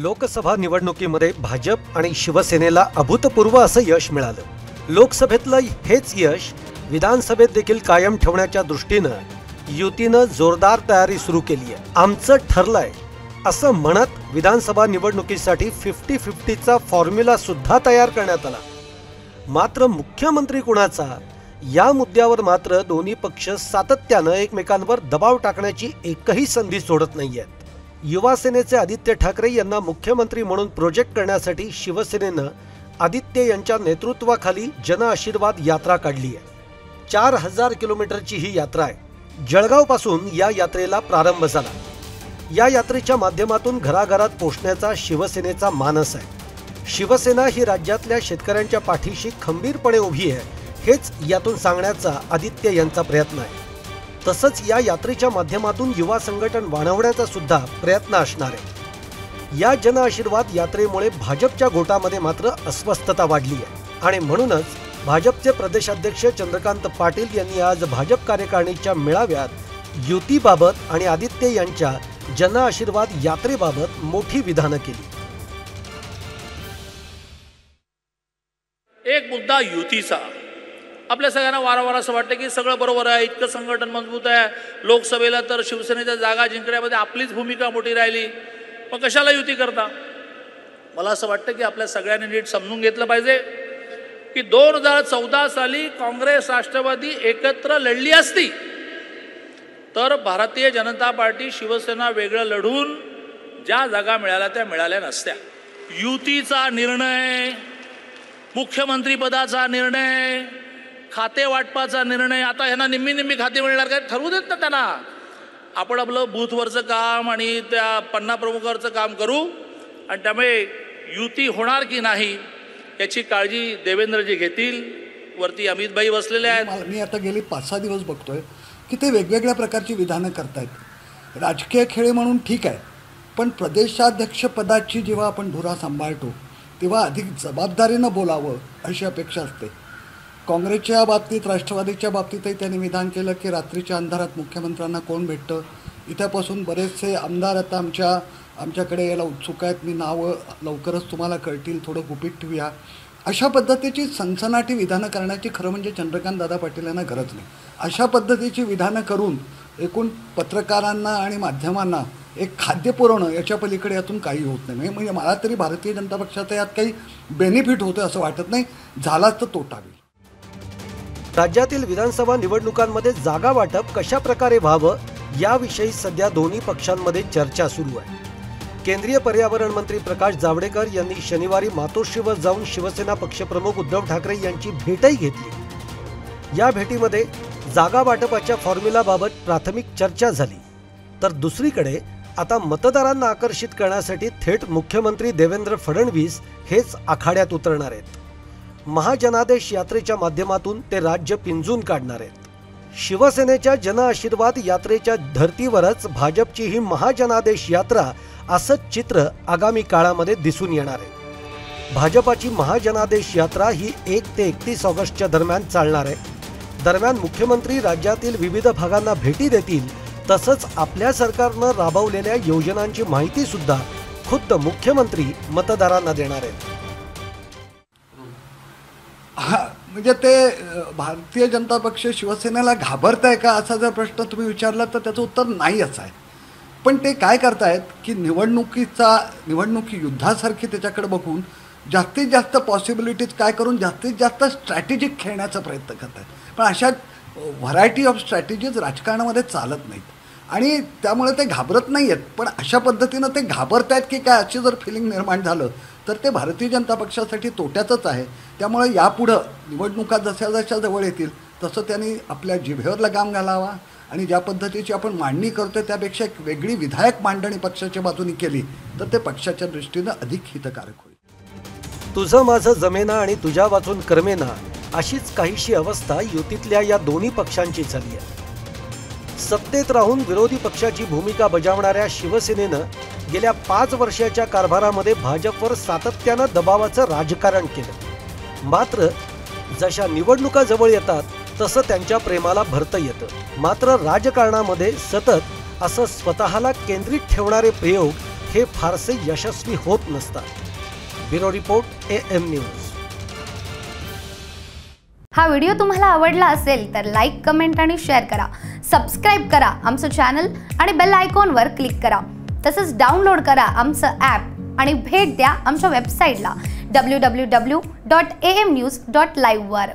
लोकसभा निवडणुकीमध्ये भाजप आणि शिवसेनेला अभूतपूर्व असं यश मिळालं. लोकसभेतलं हेच यश विधानसभेत देखील कायम ठेवण्याच्या दृष्टीनं युतीनं जोरदार तयारी सुरू केली आहे आमचं ठरलंय असं म्हणत विधानसभा निवडणुकीसाठी फिफ्टी फिफ्टीचा फॉर्म्युला सुद्धा तयार करण्यात आला. मात्र मुख्यमंत्री कुणाचा? या मुद्द्यावर मात्र दोन्ही पक्ष सातत्यानं एकमेकांवर दबाव टाकण्याची एकही संधी सोडत नाहीयेत. युवासेनेचे आदित्य ठाकरे यांना मुख्यमंत्री म्हणून प्रोजेक्ट करण्यासाठी शिवसेनेनं आदित्य यांच्या नेतृत्वाखाली जनआशीर्वाद यात्रा काढली आहे. चार हजार किलोमीटरची ही यात्रा आहे. जळगावपासून या यात्रेला प्रारंभ झाला. या यात्रेच्या माध्यमातून घराघरात पोचण्याचा शिवसेनेचा मानस आहे. शिवसेना ही राज्यातल्या शेतकऱ्यांच्या पाठीशी खंबीरपणे उभी आहे हेच यातून सांगण्याचा आदित्य यांचा प्रयत्न आहे. तसंच या यात्रेच्या माध्यमातून युवा संघटन वाढवण्याचा सुद्धा प्रयत्न असणार आहे. या जनआशीर्वाद यात्रेमुळे भाजपच्या गोटामध्ये मात्र अस्वस्थता वाढली आहे. आणि म्हणूनच भाजपचे प्रदेशाध्यक्ष चंद्रकांत पाटील यांनी आज भाजप कार्यकारिणीच्या मेळाव्यात युतीबाबत आणि आदित्य यांच्या जनआशीर्वाद यात्रेबाबत मोठी विधानं केली. एक मुद्दा युतीचा. आपल्या सगळ्यांना वारंवार असं वाटतं की सगळं बरोबर आहे इतकं संघटन मजबूत आहे. लोकसभेला तर शिवसेनेच्या जागा जिंकण्यामध्ये आपलीच भूमिका मोठी राहिली. मग कशाला युती करता? मला असं वाटतं की आपल्या सगळ्यांनी नीट समजून घेतलं पाहिजे की दोन हजार चौदा साली काँग्रेस राष्ट्रवादी एकत्र लढली असती तर भारतीय जनता पार्टी शिवसेना वेगळं लढून ज्या जागा मिळाल्या त्या मिळाल्या नसत्या. युतीचा निर्णय मुख्यमंत्रीपदाचा निर्णय खाते वाटपाचा निर्णय आता ह्यांना निम्मी निम्मी खाते मिळणार काय ठरवू देत ना त्यांना. आपण आपलं बूथवरचं काम आणि त्या पन्ना प्रमुखावरचं काम करू आणि त्यामुळे युती होणार की नाही याची काळजी देवेंद्रजी घेतील. वरती अमितभाई बसलेले आहेत. मी आता गेली पाच सहा दिवस बघतोय की ते वेगवेगळ्या प्रकारची विधानं करतायत. राजकीय खेळ म्हणून ठीक आहे पण प्रदेशाध्यक्षपदाची जेव्हा आपण धुरा सांभाळतो तेव्हा अधिक जबाबदारीनं बोलावं अशी अपेक्षा असते. काँग्रेसच्या बाबतीत राष्ट्रवादीच्या बाबतीतही त्यांनी विधान केलं की रात्रीच्या अंधारात मुख्यमंत्र्यांना कोण भेटतं? इथपासून बरेचसे आमदार आता आमच्या आमच्याकडे यायला उत्सुक आहेत. मी नावं लवकरच तुम्हाला कळतील थोडं गुपित ठेवूया. अशा पद्धतीची सनसनाटी विधानं करण्याची खरं म्हणजे चंद्रकांत दादा पाटील यांना गरज नाही. अशा पद्धतीची विधानं करून एकूण पत्रकारांना आणि माध्यमांना एक खाद्य पुरवणं याच्या पलीकडे यातून काही होत नाही. म्हणजे- म्हणजे मला तरी भारतीय जनता पक्षाचा यात काही बेनिफिट होतं असं वाटत नाही. झालाच तर तोटा होईल राज्यातील विधानसभा निवडणुकांमध्ये जागा वाटप कशा प्रकारे व्हावं याविषयी सध्या दोन्ही पक्षांमध्ये चर्चा सुरू आहे. केंद्रीय पर्यावरण मंत्री प्रकाश जावडेकर यांनी शनिवारी मातोश्रीवर जाऊन शिवसेना पक्षप्रमुख उद्धव ठाकरे यांची भेटही घेतली. या भेटीमध्ये जागा वाटपाच्या फॉर्म्युलाबाबत प्राथमिक चर्चा झाली. तर दुसरीकडे आता मतदारांना आकर्षित करण्यासाठी थेट मुख्यमंत्री देवेंद्र फडणवीस हेच आखाड्यात उतरणार आहेत. महाजनादेश यात्रेच्या माध्यमातून ते राज्य पिंजून काढणार आहेत. शिवसेनेच्या जनआशीर्वाद यात्रेच्या धर्तीवरच भाजपची ही महाजनादेश यात्रा असंच चित्र आगामी काळामध्ये दिसून येणार आहे. भाजपाची महाजनादेश यात्रा ही एक ते एकतीस ऑगस्टच्या दरम्यान चालणार आहे. दरम्यान मुख्यमंत्री राज्यातील विविध भागांना भेटी देतील तसंच आपल्या सरकारनं राबवलेल्या योजनांची माहितीसुद्धा खुद्द मुख्यमंत्री मतदारांना देणार आहेत. हा म्हणजे ते भारतीय जनता पक्ष शिवसेनेला घाबरत आहे का असा जर प्रश्न तुम्ही विचारला तर त्याचं उत्तर नाही असं आहे. पण ते काय करतायत की निवडणुकीचा निवडणुकी युद्धासारखी त्याच्याकडे बघून जास्तीत जास्त पॉसिबिलिटीज काय करून जास्तीत जास्त स्ट्रॅटेजिक खेळण्याचा प्रयत्न करत आहेत पण अशा व्हरायटी ऑफ स्ट्रॅटेजीज राजकारणामध्ये चालत नाहीत. आणि त्यामुळे ते घाबरत नाही आहेत पण अशा पद्धतीनं ते घाबरत आहेत की काय अशी जर फिलिंग निर्माण झालं तर ते भारतीय जनता पक्षासाठी तोट्याचंच आहे. त्यामुळे यापुढं निवडणुका जशा जशा जवळ येतील तसं त्यांनी आपल्या जिभेवर लगाम घालावा आणि ज्या पद्धतीची आपण मांडणी करतो त्यापेक्षा एक वेगळी विधायक मांडणी पक्षाच्या बाजूनी केली तर ते पक्षाच्या दृष्टीनं अधिक हितकारक होईल. तुझं माझं जमेना आणि तुझ्या वाचून करमेना अशीच काहीशी अवस्था युतीतल्या या दोन्ही पक्षांची झाली आहे. सत्तेत राहून विरोधी पक्षाची भूमिका बजावणाऱ्या शिवसेनेनं गेल्या पाच वर्षाच्या कारभारामध्ये भाजपवर सातत्यानं दबावाचं राजकारण केलं. मात्र जशा निवडणुका जवळ येतात तसं त्यांच्या प्रेमाला भरतं येतं. मात्र राजकारणामध्ये सतत असं स्वतःला केंद्रित ठेवणारे प्रयोग हे फारसे यशस्वी होत नसतात. Bureau report A M news. हा व्हिडिओ तुम्हाला आवडला असेल तर लाईक कमेंट आणि शेअर करा. सबस्क्राईब करा आमचं चॅनल आणि बेल आयकॉनवर क्लिक करा. तसंच डाउनलोड करा आमचं ॲप आणि भेट द्या आमच्या वेबसाईटला W W W dot A M news dot लाईव्हवर